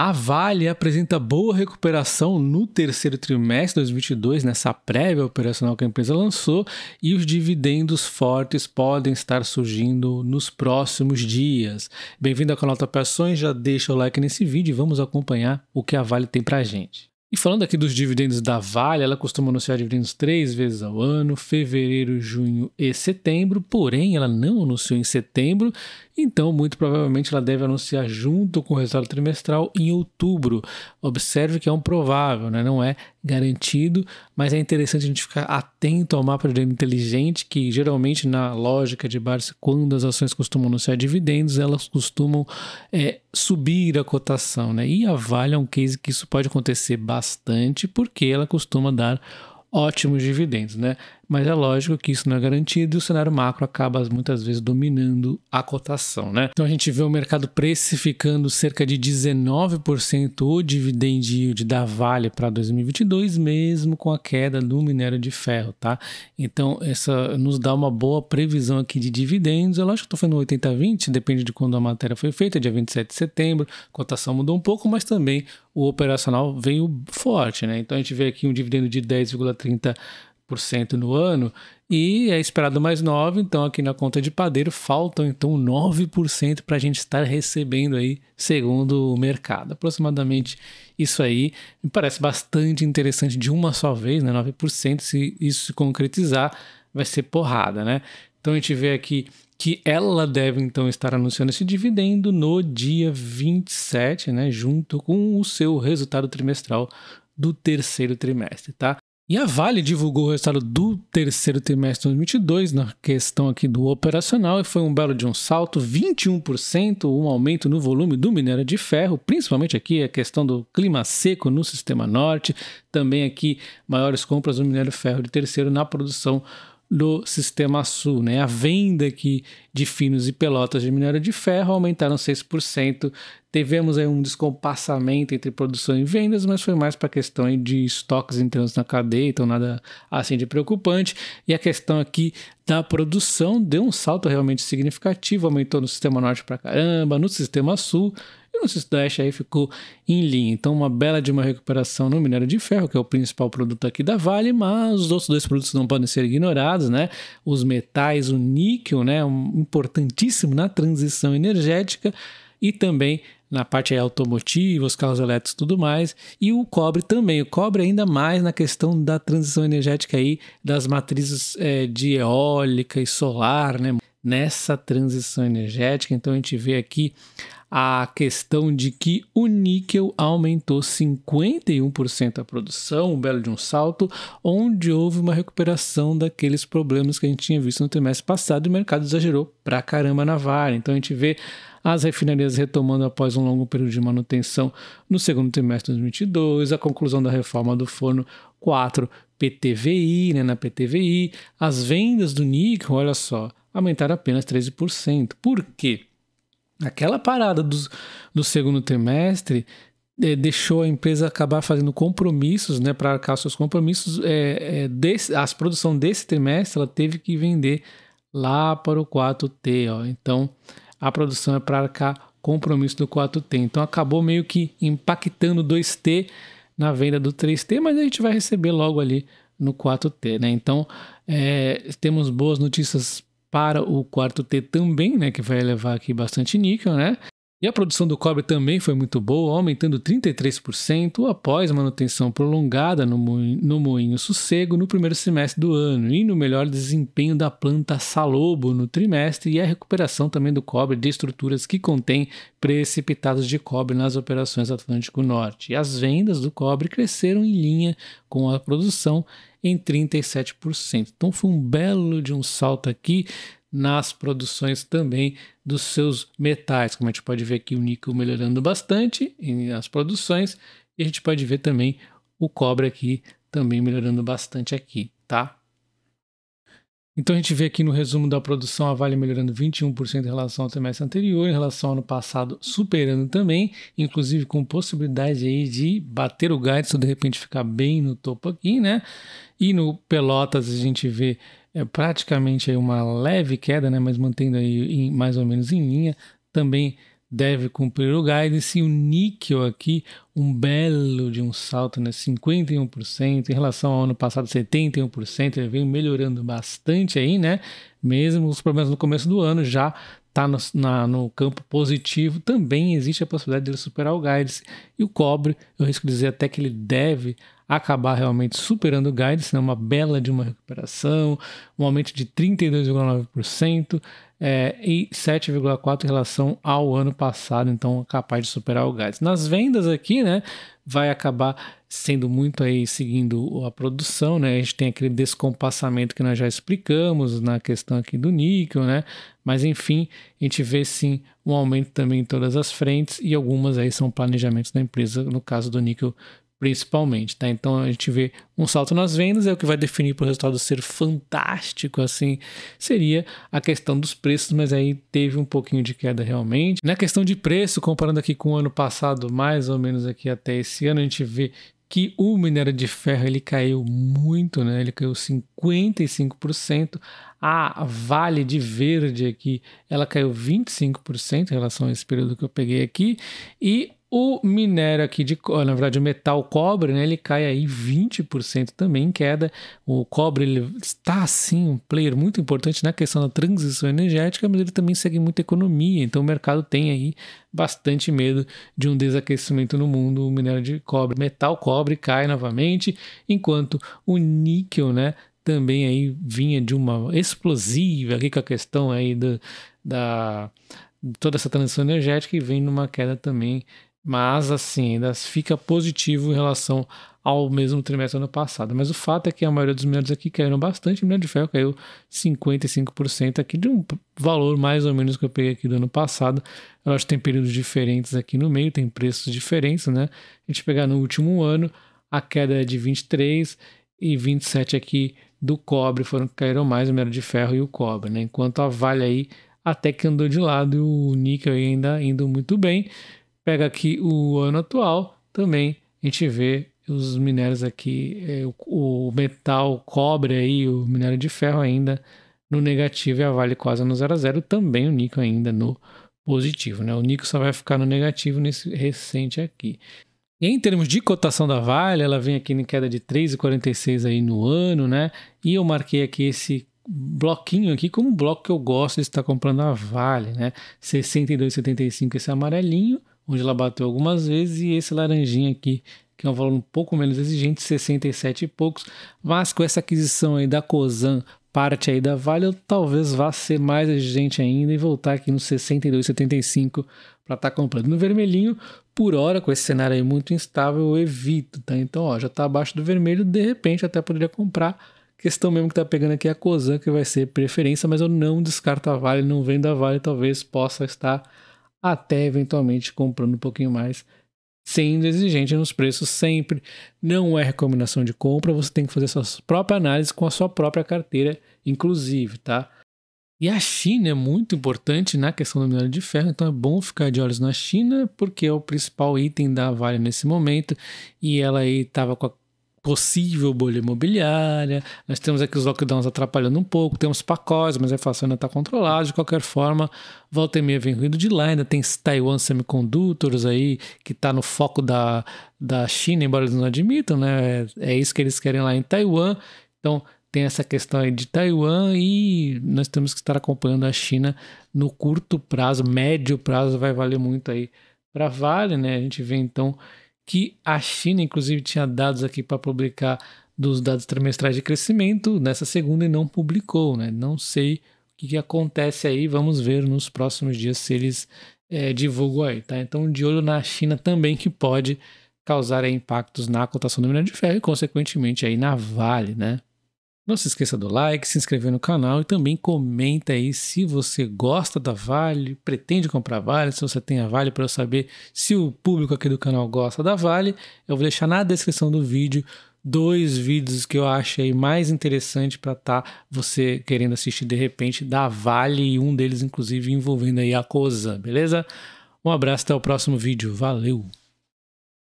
A Vale apresenta boa recuperação no terceiro trimestre de 2022, nessa prévia operacional que a empresa lançou, e os dividendos fortes podem estar surgindo nos próximos dias. Bem-vindo ao canal Top Ações, já deixa o like nesse vídeo e vamos acompanhar o que a Vale tem pra gente. E falando aqui dos dividendos da Vale, ela costuma anunciar dividendos três vezes ao ano, fevereiro, junho e setembro, porém ela não anunciou em setembro então, muito provavelmente, ela deve anunciar junto com o resultado trimestral em outubro. Observe que é um provável, né? não é garantido, mas é interessante a gente ficar atento ao mapa de inteligente, que geralmente na lógica de Barça, quando as ações costumam anunciar dividendos, elas costumam é, subir a cotação. Né? E a Vale é um case que isso pode acontecer bastante, porque ela costuma dar ótimos dividendos, né? Mas é lógico que isso não é garantido e o cenário macro acaba muitas vezes dominando a cotação, né? Então a gente vê o mercado precificando cerca de 19% o dividend yield da Vale para 2022, mesmo com a queda do minério de ferro, tá? Então essa nos dá uma boa previsão aqui de dividendos. É lógico que estou falando 80-20, depende de quando a matéria foi feita, dia 27 de setembro, a cotação mudou um pouco, mas também o operacional veio forte, né? Então a gente vê aqui um dividendo de 10,30 no ano e é esperado mais 9, então aqui na conta de padeiro faltam então 9% para a gente estar recebendo aí, segundo o mercado. Aproximadamente isso aí me parece bastante interessante de uma só vez, né? 9%, se isso se concretizar, vai ser porrada, né? Então a gente vê aqui que ela deve então estar anunciando esse dividendo no dia 27, né, junto com o seu resultado trimestral do terceiro trimestre, tá? E a Vale divulgou o resultado do terceiro trimestre de 2022 na questão aqui do operacional e foi um belo de um salto, 21%, um aumento no volume do minério de ferro, principalmente aqui a questão do clima seco no sistema norte, também aqui maiores compras do minério de ferro de terceiro na produção do Sistema Sul. Né? A venda aqui de finos e pelotas de minério de ferro aumentaram 6%. Tivemos aí um descompassamento entre produção e vendas, mas foi mais para questão de estoques internos na cadeia, então nada assim de preocupante. E a questão aqui da produção deu um salto realmente significativo, aumentou no Sistema Norte para caramba, no Sistema Sul e no Sudeste aí ficou em linha. Então, uma bela de uma recuperação no minério de ferro, que é o principal produto aqui da Vale, mas os outros dois produtos não podem ser ignorados, né? Os metais, o níquel, né? Um, importantíssimo na transição energética e também na parte automotiva, os carros elétricos e tudo mais, e o cobre também. O cobre ainda mais na questão da transição energética aí, das matrizes é, de eólica e solar, né? Nessa transição energética, então a gente vê aqui a questão de que o níquel aumentou 51% a produção, um belo de um salto, onde houve uma recuperação daqueles problemas que a gente tinha visto no trimestre passado e o mercado exagerou pra caramba na Vale. Então a gente vê as refinarias retomando após um longo período de manutenção no segundo trimestre de 2022, a conclusão da reforma do forno 4 PTVI, né, na PTVI, as vendas do níquel, olha só, aumentaram apenas 13%. Por quê? Aquela parada do, do segundo trimestre é, deixou a empresa acabar fazendo compromissos, né, para arcar seus compromissos. É, é, desse, a produção desse trimestre ela teve que vender lá para o 4T, ó. Então a produção é para arcar compromisso do 4T. Então acabou meio que impactando o 2T na venda do 3T, mas a gente vai receber logo ali no 4T, né? Então é, temos boas notícias para o quarto T também, né, que vai levar aqui bastante níquel, né? E a produção do cobre também foi muito boa, aumentando 33% após manutenção prolongada no moinho, no moinho Sossego no primeiro semestre do ano e no melhor desempenho da planta Salobo no trimestre e a recuperação também do cobre de estruturas que contêm precipitados de cobre nas operações Atlântico Norte. E as vendas do cobre cresceram em linha com a produção em 37%. Então foi um belo de um salto aqui nas produções também dos seus metais. Como a gente pode ver aqui o níquel melhorando bastante nas produções e a gente pode ver também o cobre aqui também melhorando bastante aqui, tá? Então a gente vê aqui no resumo da produção a Vale melhorando 21% em relação ao trimestre anterior, em relação ao ano passado superando também, inclusive com possibilidade aí de bater o guidance ou de repente ficar bem no topo aqui, né? E no Pelotas a gente vê é, praticamente uma leve queda, né? Mas mantendo aí em, mais ou menos em linha, também deve cumprir o guidance. E o níquel aqui, um belo de um salto, né? 51%, em relação ao ano passado, 71%. Ele vem melhorando bastante aí, né? Mesmo os problemas no começo do ano já está no, no, campo positivo, também existe a possibilidade de ele superar o guidance. E o cobre, eu risco dizer até que ele deve acabar realmente superando o guidance, né? uma bela de uma recuperação, um aumento de 32,9% é, e 7,4% em relação ao ano passado, então capaz de superar o guidance. Nas vendas aqui, né, vai acabar sendo muito aí seguindo a produção, né? A gente tem aquele descompassamento que nós já explicamos na questão aqui do níquel, né? Mas enfim, a gente vê sim um aumento também em todas as frentes e algumas aí são planejamentos da empresa, no caso do níquel principalmente, tá? Então a gente vê um salto nas vendas, é o que vai definir para o resultado ser fantástico, assim, seria a questão dos preços, mas aí teve um pouquinho de queda realmente. Na questão de preço, comparando aqui com o ano passado, mais ou menos aqui até esse ano, a gente vê que o minério de ferro ele caiu muito, né? Ele caiu 55%. A Vale de Verde aqui, ela caiu 25% em relação a esse período que eu peguei aqui. E o minério aqui de, na verdade, o metal cobre, né, ele cai aí 20% também em queda. O cobre ele está sim um player muito importante na questão da transição energética, mas ele também segue muita economia, então o mercado tem aí bastante medo de um desaquecimento no mundo. O minério de cobre, metal cobre cai novamente, enquanto o níquel, né, também aí vinha de uma explosiva aqui com a questão aí do, da toda essa transição energética e vem numa queda também mas assim, ainda fica positivo em relação ao mesmo trimestre do ano passado. Mas o fato é que a maioria dos minérios aqui caíram bastante, o minério de ferro caiu 55% aqui, de um valor mais ou menos que eu peguei aqui do ano passado. Eu acho que tem períodos diferentes aqui no meio, tem preços diferentes, né? A gente pegar no último ano, a queda é de 23 e 27 aqui do cobre foram que caíram mais, o minério de ferro e o cobre, né? Enquanto a Vale aí até que andou de lado e o níquel ainda indo muito bem pega aqui o ano atual, também a gente vê os minérios aqui, é, o, metal, cobre aí, o minério de ferro ainda no negativo e a Vale quase no 0 a 0, também o níquel ainda no positivo, né? O níquel só vai ficar no negativo nesse recente aqui. Em termos de cotação da Vale, ela vem aqui em queda de 3,46 aí no ano, né? E eu marquei aqui esse bloquinho aqui como um bloco que eu gosto de estar comprando a Vale, né? 62,75 esse amarelinho, onde ela bateu algumas vezes, e esse laranjinha aqui, que é um valor um pouco menos exigente, 67 e poucos, mas com essa aquisição aí da Cosan, parte aí da Vale, eu talvez vá ser mais exigente ainda e voltar aqui no 62,75 para estar tá comprando. No vermelhinho, por hora, com esse cenário aí muito instável, eu evito, tá? Então, ó, já está abaixo do vermelho, de repente até poderia comprar. Questão mesmo que tá pegando aqui é a Cosan, que vai ser preferência, mas eu não descarto a Vale, não vendo a Vale, talvez possa estar até eventualmente comprando um pouquinho mais, sendo exigente nos preços sempre. Não é recomendação de compra, você tem que fazer sua própria análise com a sua própria carteira, inclusive, tá? E a China é muito importante na questão do minério de ferro, então é bom ficar de olhos na China, porque é o principal item da Vale nesse momento, e ela aí estava com a possível bolha imobiliária. Nós temos aqui os lockdowns atrapalhando um pouco, temos pacotes, mas a inflação ainda está controlada. De qualquer forma, volta e meia vem ruído de lá. Ainda tem Taiwan Semiconductors aí, que está no foco da, da China, embora eles não admitam, né? É, é isso que eles querem lá em Taiwan. Então, tem essa questão aí de Taiwan e nós temos que estar acompanhando a China no curto prazo, médio prazo, vai valer muito aí para Vale, né? A gente vê então que a China, inclusive, tinha dados aqui para publicar dos dados trimestrais de crescimento nessa segunda e não publicou, né? Não sei o que, que acontece aí, vamos ver nos próximos dias se eles é, divulgam aí, tá? Então, de olho na China também que pode causar aí, impactos na cotação do minério de ferro e, consequentemente, aí na Vale, né? Não se esqueça do like, se inscrever no canal e também comenta aí se você gosta da Vale, pretende comprar Vale, se você tem a Vale para eu saber se o público aqui do canal gosta da Vale. Eu vou deixar na descrição do vídeo dois vídeos que eu achei mais interessante para estar tá você querendo assistir de repente da Vale e um deles inclusive envolvendo aí a COSA, beleza? Um abraço até o próximo vídeo. Valeu.